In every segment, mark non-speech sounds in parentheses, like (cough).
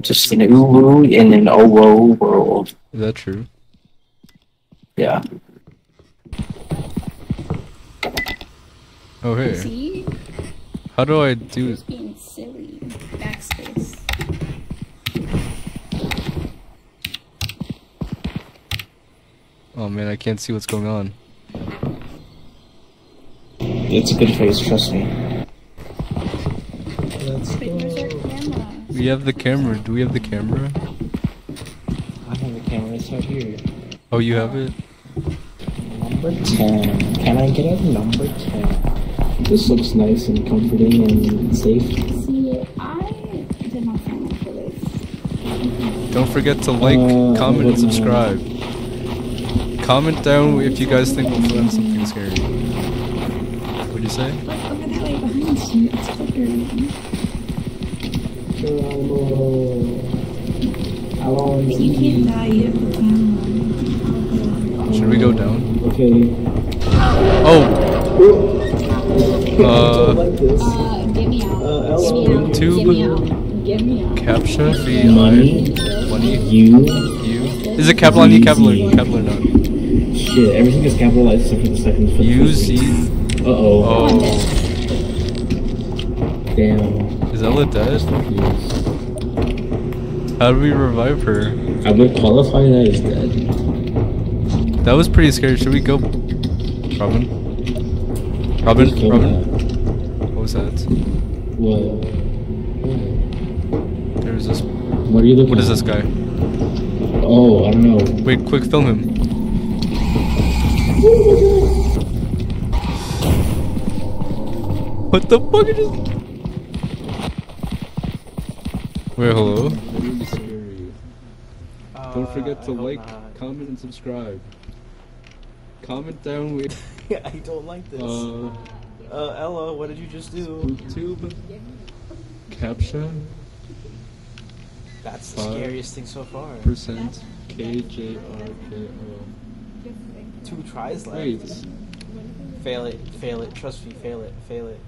just an uwu in an owo world. Is that true? Yeah. Oh hey. See? How do I do Just being silly. Backspace. Oh man, I can't see what's going on. It's a good face, trust me. Let's Wait, where's our go. camera? We have the camera. Do we have the camera? I have a camera, it's right here. Oh, you have it? Number 10. Can I get a number 10? This looks nice and comforting and safe. See, I did not sign up for this. Don't forget to like, Uh, comment, and I don't know. subscribe. Comment down if you guys think we'll find something scary. What'd you say? Look over that way behind you. It's quicker. You can't die. You have the. Should we go down? Okay. Oh! Uh, like this. Uh, get me out. Uh, Get me out. Tube. Get me out. Get me out. Captcha, V, Money. I, money, You. U. Is it capital on you, capital or capital or not? Shit, everything is capitalized except for the second. for the U, first Z. one. Uh-oh. Oh. I'm dead. Damn. Is Ella dead? How do we revive her? I would qualify that as dead. That was pretty scary. Should we go? Robin? Robin? Robin? What was that? What? What? There's this. What are you looking What is at? this guy? Oh, I don't know. Wait, quick, film him. Oh what the fuck is this? Wait, hello? Really scary. Don't forget to like, comment, and subscribe. Comment down with (laughs) I don't like this. uh, Uh, Ella, what did you just do? YouTube, caption, That's the scariest thing so far. percent, K J R K O. Two tries left. Wait, Fail it, fail it, trust me, fail it, fail it.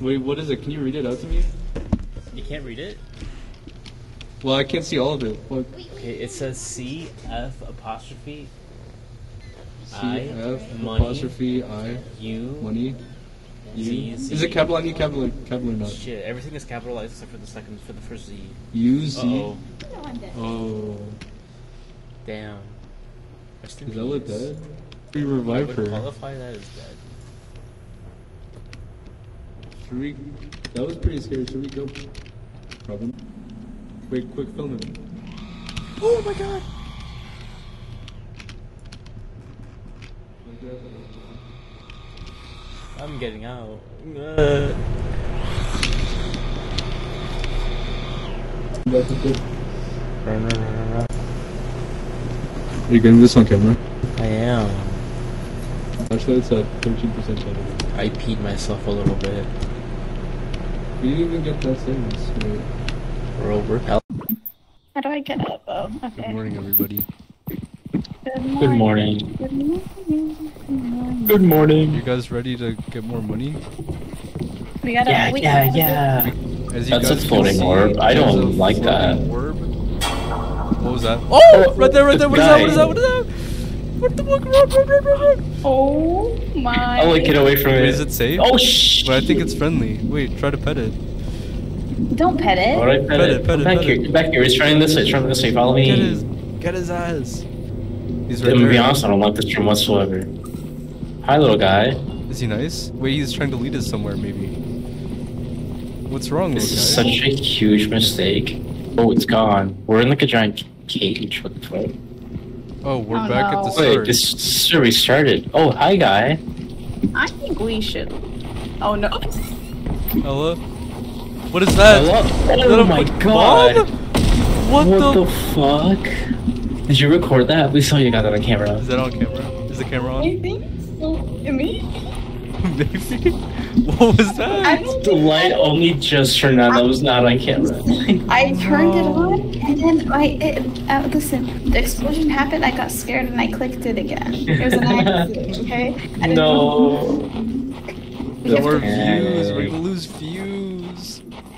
wait, what is it? Can you read it out to me? You can't read it? Well, I can't see all of it. What? Okay, it says C F apostrophe C I, F money. apostrophe I U money. U. Z, Z. Is it capital on you, capital, capital or not? Shit, everything is capitalized except for the second for the first Z. U Z. Uh-oh. No, I'm. Oh, Damn. Rest in is Ella peace. dead? We revive her. qualify that as dead. Should we? That was pretty scary. Should we go? Robin. Wait, quick, film it. Oh my god! I'm getting out. Uh, Are you getting this on camera? I am. Actually, it's at 13% better. I peed myself a little bit. We didn't even get that sentence. Wait. We're over. Hell. How do I get up? Oh, okay. Good morning, everybody. Good morning. Good morning. Good morning. Good morning. You guys ready to get more money? We gotta. Yeah, we yeah, gotta- yeah. As you That's a guys can floating see, orb. I don't like that. Orb. What was that? Oh, oh, right there, right there. What is that? What is that? What is that? What the fuck? Run, run, run, run, run. Oh my. Oh, wait, get away from Wait, it. is it safe? Oh, shh. But I think it's friendly. Wait, try to pet it. Don't pet it. All right, pet, Pet it. it, pet it, Come back pet here. it. Back here. It's trying this way. It's trying this way. Follow me. Get his, get his ass. He's right I'm gonna be honest. I don't like this room whatsoever. Hi, little guy. Is he nice? Wait, he's trying to lead us somewhere, maybe. What's wrong, This little is guy? such a huge mistake. Oh, it's gone. We're in like a giant cage. What the fuck? Oh, we're Oh, back at no. the Wait, start. this this is restarted. Oh, hi, guy. I think we should. Oh no. Ella? What is that? Hello? Is that Oh my god. bomb? What, What the? the fuck? Did you record that? We saw you got that on camera. Is that on camera? Is the camera on? I think so. Me? (laughs) Maybe. What was I that? don't The light only just turned on. That was not on camera. I turned it on and then I it, uh, listen. The explosion happened. I got scared and I clicked it again. It was an (laughs) accident. Okay. I didn't know. no. We have More to- views. We're gonna lose views.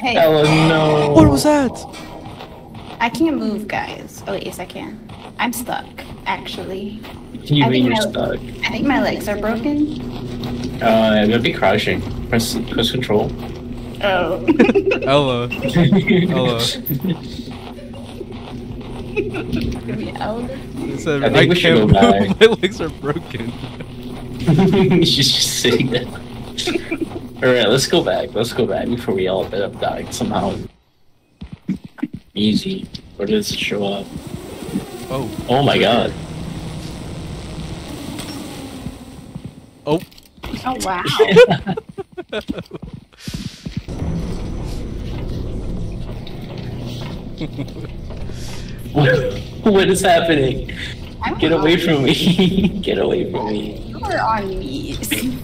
Hey. Ella, no. What was that? I can't move, guys. Oh, yes, I can. I'm stuck, actually. You I mean think you're I- stuck? I think my legs are broken. Uh, I'm gonna be crouching. Press, press control. Oh. Ella. Ella. Meow. It said, I I, think we should can't go move. back." (laughs) My legs are broken. (laughs) She's just sitting there. (laughs) Alright, let's go back. Let's go back before we all end up dying somehow. Easy. Where does it show up? Oh. Oh my god. Oh. Oh, wow. what, what is happening? Get away from me. (laughs) Get away from me. You are on me.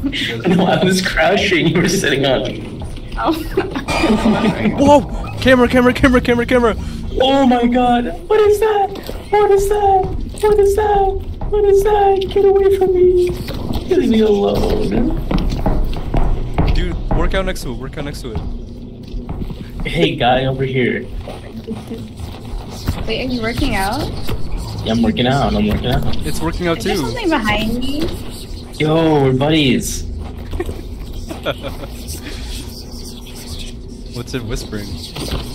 (laughs) No, I was crouching. You were sitting on me. oh. (laughs) Whoa! Camera, camera, camera, camera, camera! Oh my god. What is that? What is that? What is that? What is that? Get away from me. Leave me alone. Dude, work out next to it, work out next to it. Hey, guy over here. Wait, are you working out? Yeah, I'm working out. I'm working out. It's working out Is there too. something behind me? Yo, we're buddies. (laughs) What's it whispering?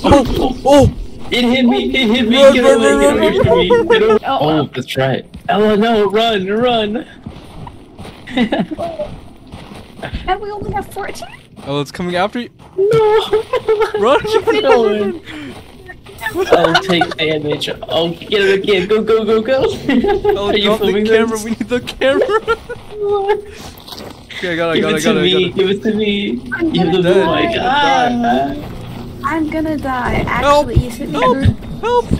Oh, oh! Oh! It hit me. It hit me. Run, Get run, away, run, get run, away run, from me. Get away. Oh, Oh, wow. that's right. Ella, no, run, run. (laughs) And we only have 14? Oh, it's coming after you. no. (laughs) Run! No. I'll take damage. Oh, get it again. Go, go, go, go. Oh, Are you drop the camera. this? We need the camera. Okay, I got it. I Give got it. I to got it. me. I got it. Give it to me. I'm You have gonna the die. oh my I'm god. I'm gonna die. Help! Actually, you said Help! Help!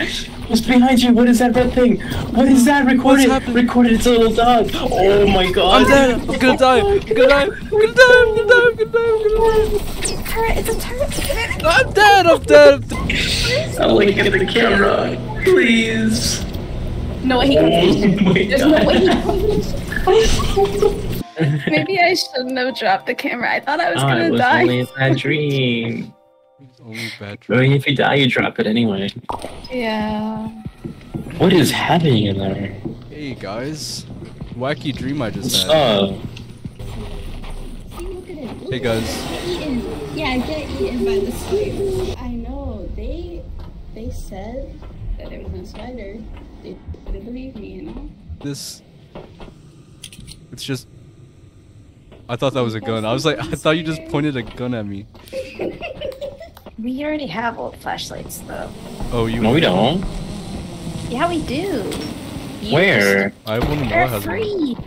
What's behind you? What is that red thing? What is that? Record it. Record it. It's a little dog. Oh my god. I'm dead. I'm gonna die. I'm gonna die. I'm gonna die. I'm gonna die. I'm gonna die. I'm gonna die. It's a turret. It's a turret. I'm dead. I'm dead. I'm dead. I want to get the camera. Please. No way he Oh can my There's no way he god. can (laughs) Maybe I shouldn't have dropped the camera. I thought I was Oh, gonna it was die. only a bad (laughs) dream. Only bad I mean, if you die, you drop it anyway. Yeah. What is happening in there? Hey guys, wacky dream I just What's had. up? See, look at it. Hey guys, Get eaten. Yeah, get eaten by the spider. I know. They they said that there was no spider. They didn't believe me, you know? this. It's just. I thought that was a gun. I was like, I thought you just pointed a gun at me. We already have old flashlights though. Oh, you. No, we don't. Yeah, we do. Where? I have one in They're has one. free.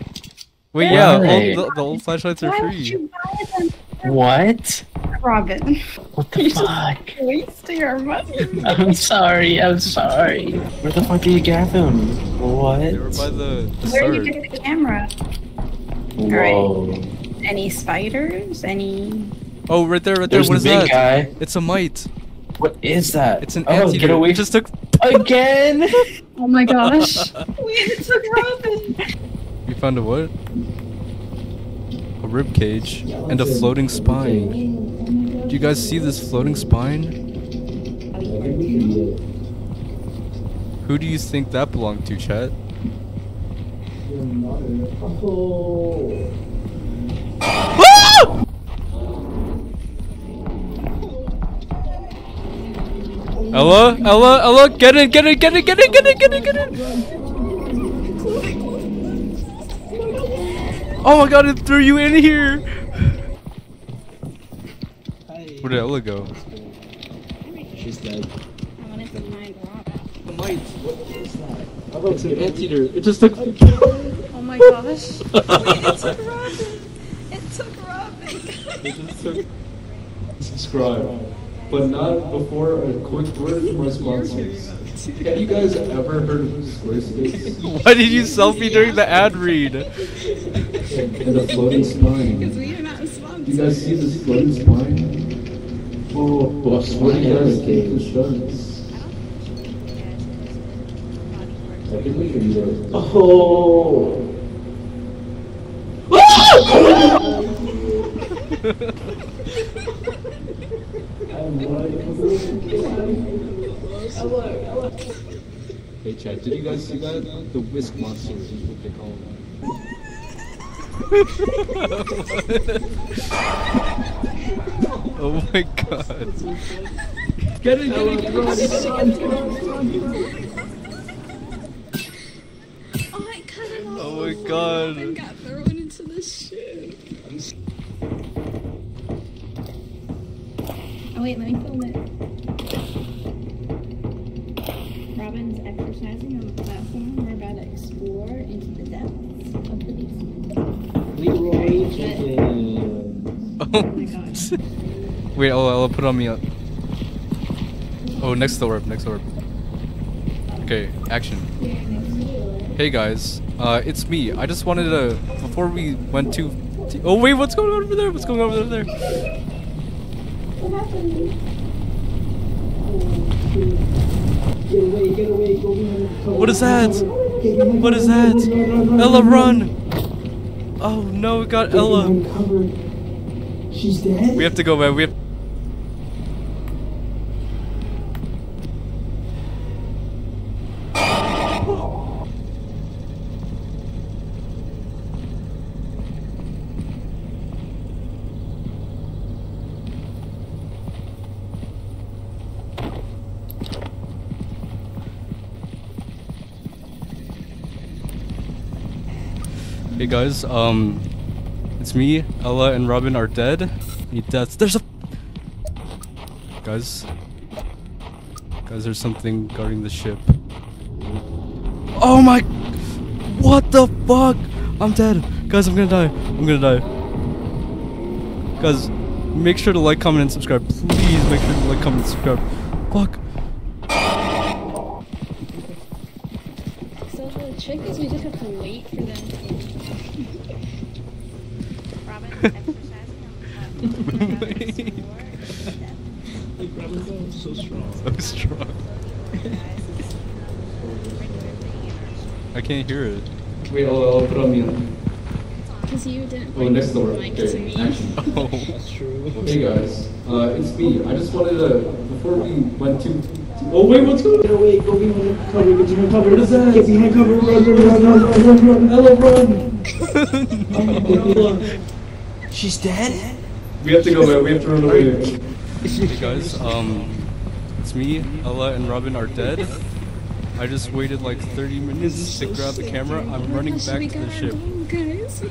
Wait, yeah, all Right. the, the old flashlights are Why would free. you buy them, What? Robin? What the (laughs) fuck? Wasting our money. I'm sorry. I'm sorry. Where the fuck did you get them? What? They were by the, the Where are you third. getting the camera? Whoa. Any spiders? Any? Oh, right there, right there. There's What the big that? guy. It's a mite. What is that? It's an oh, anteater. get away It just took. (laughs) again. (laughs) Oh my gosh. (laughs) we took Robin. We found a what? A rib cage and a floating spine. Do you guys see this floating spine? Who do you think that belonged to, chat? Ah! Ella, Ella, Ella, get in, get in, get in, get in, get in, get in, get in! Oh my god, it threw you in here! Where did Ella go? She's dead. I wanted to find Robin. The mite. What is that? Oh, it's an anteater. It just took. Oh my gosh. (laughs) it took Robin. It took Robin. It just took. Subscribe, but not before a quick word from our sponsors. Have you guys ever heard of Squarespace (laughs) Why did you selfie during the ad read? and the floating spine? Because we are not sponsored. Do you guys see this floating spine? Oh, well, what do you guys think this does? I think we can do it. Oh! Hey chat, did you guys see that? The whisk monster is what they call him. (laughs) oh my god. Get it, get it, get Oh, I cut it off. Oh my And god. got thrown into the shit. Oh wait, let me film it. Robin's exercising on the platform. We're about to explore into the depths of the basement. Leroy Jenkins. Oh my god. (laughs) Wait, I'll, I'll put on me. uh, Oh, next to the orb, next to the orb. Okay, action. Hey guys, uh, it's me. I just wanted to, before we went to, t- oh wait, what's going on over there? What's going on over there? Get away, get away, go behind cover. What is that? What is that? Ella, run. Oh no, we got Ella. She's dead? We have to go, man. We have. Guys, um, it's me, Ella, and Robin are dead. Need deaths. There's a. Guys. Guys, there's something guarding the ship. Oh my. What the fuck? I'm dead. Guys, I'm gonna die. I'm gonna die. Guys, make sure to like, comment, and subscribe. Please make sure to like, comment, and subscribe. Fuck. So the trick is we just have to wait for them to. Robin's exercising on the platform. We're about to explore into the depths. So strong. So strong. I can't hear it. Wait, I'll, I'll put on me. Because you didn't Oh, next door. the mic to Okay, me. Oh. That's true. Hey guys, uh, it's me. I just wanted to, before we went too. too oh wait, what's going Get away, go behind cover, get behind cover. What is that? Get behind cover, run, run, run, run, run, run, run, Ella, run. (laughs) (laughs) She's dead? We have to go, man. We have to run away. Hey guys, um, it's me, Ella, and Robin are dead. I just waited like 30 minutes to grab the camera. I'm running Gosh, back to the ship. go, guys. We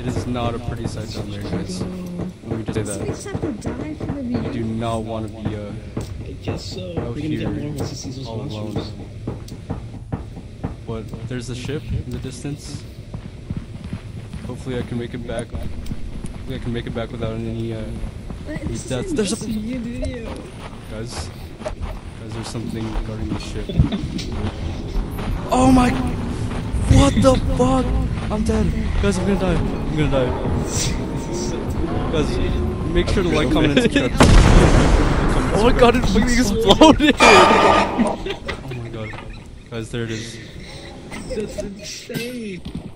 It is not a pretty sight down there, guys. Let me just say So we that. just have to die for the You do not want to be uh, I guess so. out We're gonna get here more once he sees those all alone. But there's a ship in the distance. Hopefully I can make it back. Hopefully I can make it back without any uh, But this there's video. guys. Guys, there's something guarding the ship. (laughs) Oh my! What the fuck? I'm dead. Guys, I'm gonna die. I'm gonna die. (laughs) Guys, make sure to like, comment, and subscribe. (laughs) Oh my god, it fucking exploded! oh my god. Guys, there it is. That's insane.